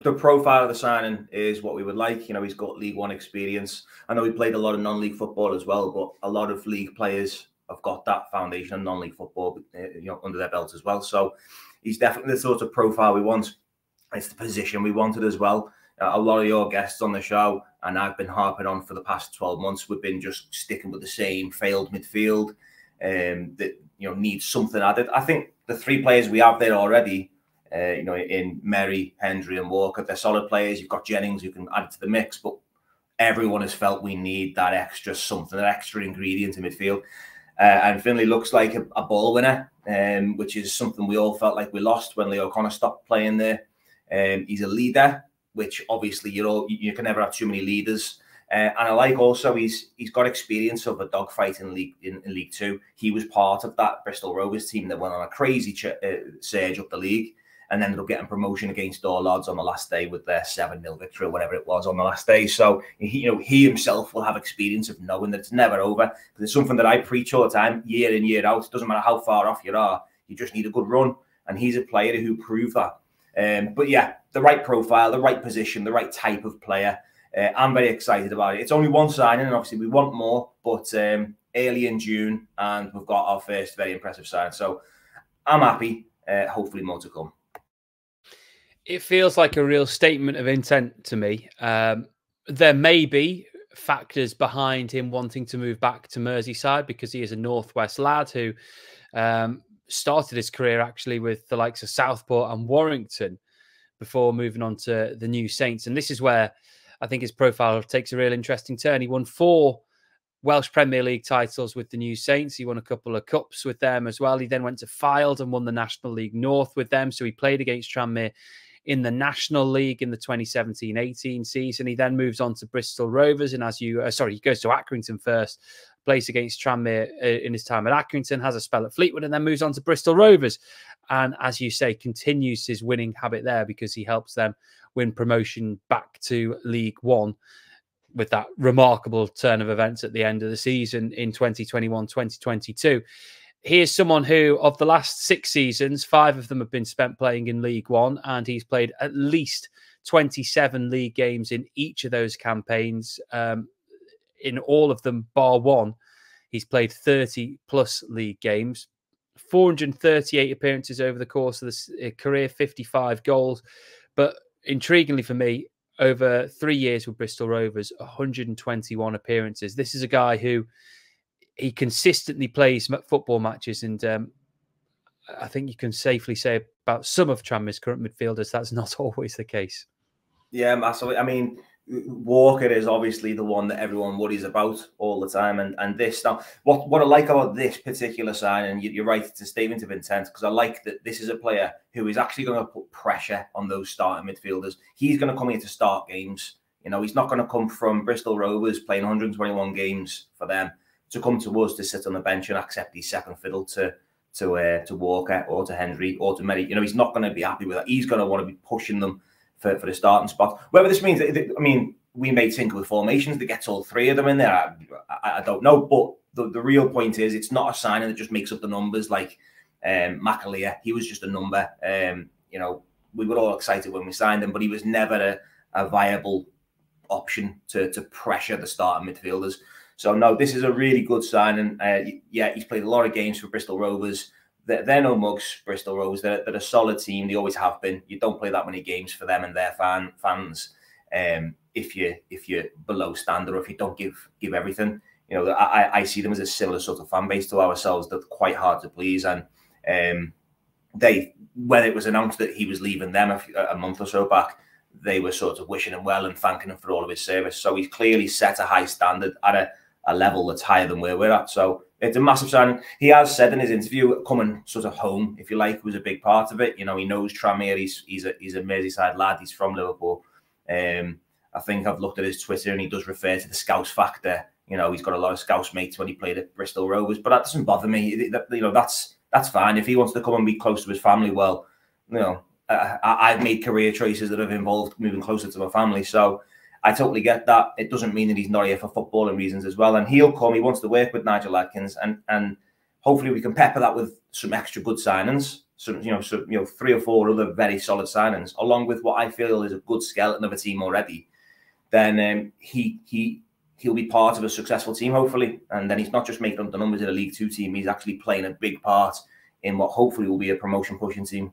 the profile of the signing is what we would like. You know, he's got League One experience. I know he played a lot of non-league football as well, but a lot of league players have got that foundation of non-league football, uh, you know, under their belt as well. So he's definitely the sort of profile we want. It's the position we wanted as well. Uh, a lot of your guests on the show, and I've been harping on for the past 12 months, we've been just sticking with the same failed midfield um, that, you know, needs something added. I think the three players we have there already uh, you know, in Merry, Hendry, and Walker. They're solid players. You've got Jennings who can add to the mix, but everyone has felt we need that extra something, that extra ingredient in midfield. Uh, and Finley looks like a, a ball winner, um, which is something we all felt like we lost when Lee O'Connor stopped playing there. Um, he's a leader, which obviously you know you can never have too many leaders. Uh, and I like also he's he's got experience of a dogfight in League in, in, League Two. He was part of that Bristol Rovers team that went on a crazy uh, surge up the league and ended up getting promotion against all odds on the last day with their 7 0 victory or whatever it was on the last day. So, he, you know, he himself will have experience of knowing that it's never over. Because it's something that I preach all the time, year in, year out. It doesn't matter how far off you are, you just need a good run. And he's a player who proved that. Um, but yeah, the right profile, the right position, the right type of player. Uh, I'm very excited about it. It's only one signing, and obviously we want more, but um, early in June, and we've got our first very impressive sign. So I'm happy. Uh, hopefully, more to come it feels like a real statement of intent to me. Um, there may be factors behind him wanting to move back to Merseyside because he is a Northwest lad who um, started his career actually with the likes of Southport and Warrington before moving on to the New Saints. And this is where I think his profile takes a real interesting turn. He won four Welsh Premier League titles with the New Saints. He won a couple of cups with them as well. He then went to Fylde and won the National League North with them. So he played against Tranmere in the National League in the 2017-18 season. He then moves on to Bristol Rovers, and as you, uh, sorry, he goes to Accrington first, plays against Tranmere uh, in his time at Accrington, has a spell at Fleetwood, and then moves on to Bristol Rovers. And as you say, continues his winning habit there because he helps them win promotion back to League One with that remarkable turn of events at the end of the season in 2021 2022 he is someone who, of the last six seasons, five of them have been spent playing in League One, and he's played at least 27 league games in each of those campaigns. Um, in all of them, bar one, he's played 30 plus league games, 438 appearances over the course of his uh, career, 55 goals. But intriguingly for me, over three years with Bristol Rovers, 121 appearances. This is a guy who he consistently plays football matches, and um, I think you can safely say about some of Tranmere's current midfielders that's not always the case. Yeah, massively. I mean, Walker is obviously the one that everyone worries about all the time, and and this now, what what I like about this particular sign, and you, are right, it's a statement of intent because I like that this is a player who is actually going to put pressure on those starting midfielders. He's going to come here to start games. You know, he's not going to come from Bristol Rovers playing 121 games for them to come to us to sit on the bench and accept his second fiddle to to uh, to Walker or to Hendry or to Merry. You know, he's not going to be happy with that. He's going to want to be pushing them for, for the starting spot. Whether this means, I mean, we may tinker with formations that gets all three of them in there. I, I, I, don't know, but the, the real point is it's not a signing that just makes up the numbers like um, McAlear. He was just a number. Um, you know, we were all excited when we signed him, but he was never a, a viable option to to pressure the starting midfielders. So no, this is a really good sign, and uh, yeah, he's played a lot of games for Bristol Rovers. They're, they're no mugs, Bristol Rovers. They're, they're, a solid team. They always have been. You don't play that many games for them and their fan fans um, if you if you're below standard or if you don't give give everything. You know, I, I see them as a similar sort of fan base to ourselves. They're quite hard to please, and um, they when it was announced that he was leaving them a, a month or so back, they were sort of wishing him well and thanking him for all of his service. So he's clearly set a high standard at a a level that's higher than where we're at. So it's a massive sign. He has said in his interview, coming sort of home, if you like, was a big part of it. You know, he knows Tranmere. He's he's a he's a Merseyside lad. He's from Liverpool. Um, I think I've looked at his Twitter and he does refer to the Scouse factor. You know, he's got a lot of Scouse mates when he played at Bristol Rovers, but that doesn't bother me. You know, that's that's fine if he wants to come and be close to his family. Well, you know, I've made career choices that have involved moving closer to my family, so I totally get that. It doesn't mean that he's not here for footballing reasons as well. And he'll come. He wants to work with Nigel Adkins, and and hopefully we can pepper that with some extra good signings some, you know, some, you know, three or four other very solid signings, along with what I feel is a good skeleton of a team already, then um, he he he'll be part of a successful team, hopefully. And then he's not just making up the numbers in a League Two team; he's actually playing a big part in what hopefully will be a promotion pushing team.